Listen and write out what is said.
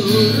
Let